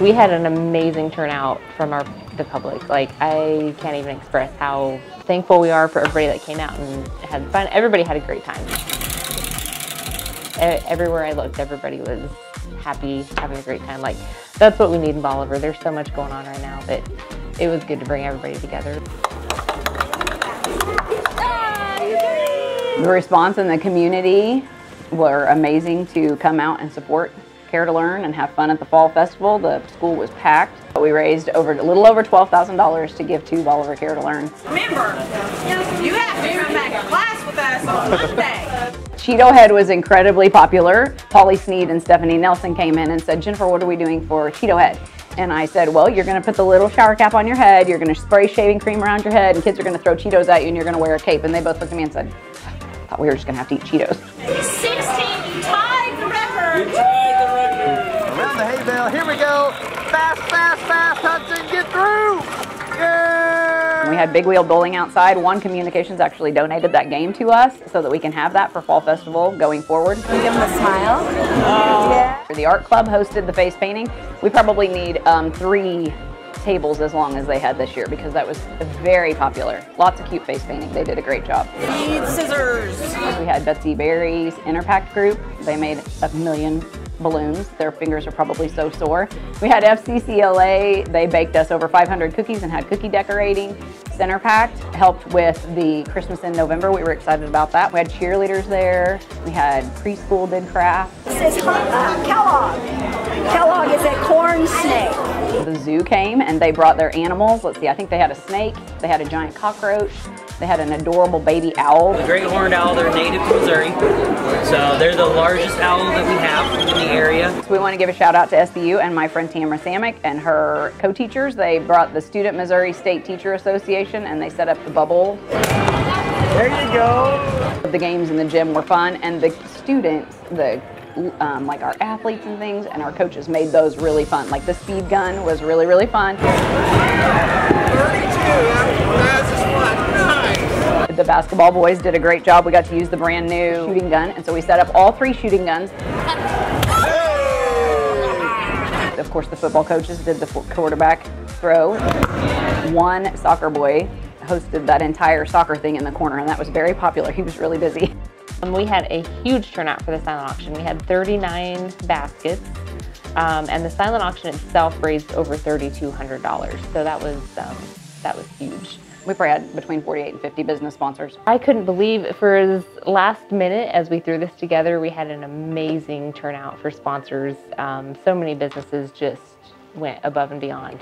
We had an amazing turnout from our the public. Like I can't even express how thankful we are for everybody that came out and had fun. Everybody had a great time. Everywhere I looked, everybody was happy, having a great time. Like that's what we need in Bolivar. There's so much going on right now that it was good to bring everybody together. The response in the community were amazing to come out and support Care to Learn and have fun at the Fall Festival. The school was packed. We raised over a little over $12,000 to give to Bolivar Care to Learn. Remember, you have to come back to class with us on Monday. Cheeto Head was incredibly popular. Polly Sneed and Stephanie Nelson came in and said, Jennifer, what are we doing for Cheeto Head? And I said, well, you're gonna put the little shower cap on your head, you're gonna spray shaving cream around your head, and kids are gonna throw Cheetos at you, and you're gonna wear a cape. And they both looked at me and said, I thought we were just gonna have to eat Cheetos. Around the hay bale, here we go. Fast, fast, fast, Hudson, get through. Yeah. We had big wheel bowling outside. One Communications actually donated that game to us so that we can have that for Fall Festival going forward. we Give them a smile. Yeah. The art club hosted the face painting. We probably need um, three tables as long as they had this year because that was very popular. Lots of cute face painting. They did a great job. Need scissors. We had Betsy Berry's Interpact group. They made a million balloons. Their fingers are probably so sore. We had FCCLA. They baked us over 500 cookies and had cookie decorating. Center Pact helped with the Christmas in November. We were excited about that. We had cheerleaders there. We had preschool did craft. This is uh, Kellogg. Kellogg is a corn. The zoo came and they brought their animals. Let's see, I think they had a snake, they had a giant cockroach, they had an adorable baby owl. The great horned owl, they're native to Missouri. So they're the largest owl that we have in the area. So we want to give a shout out to SBU and my friend Tamara Samick and her co-teachers. They brought the Student Missouri State Teacher Association and they set up the bubble. There you go. The games in the gym were fun and the students, the um, like our athletes and things and our coaches made those really fun. Like the speed gun was really, really fun. 32, that's just The basketball boys did a great job. We got to use the brand new shooting gun and so we set up all three shooting guns. Of course, the football coaches did the quarterback throw. One soccer boy hosted that entire soccer thing in the corner and that was very popular. He was really busy. Um, we had a huge turnout for the silent auction. We had 39 baskets, um, and the silent auction itself raised over $3,200. So that was um, that was huge. We probably had between 48 and 50 business sponsors. I couldn't believe for as last minute as we threw this together, we had an amazing turnout for sponsors. Um, so many businesses just went above and beyond.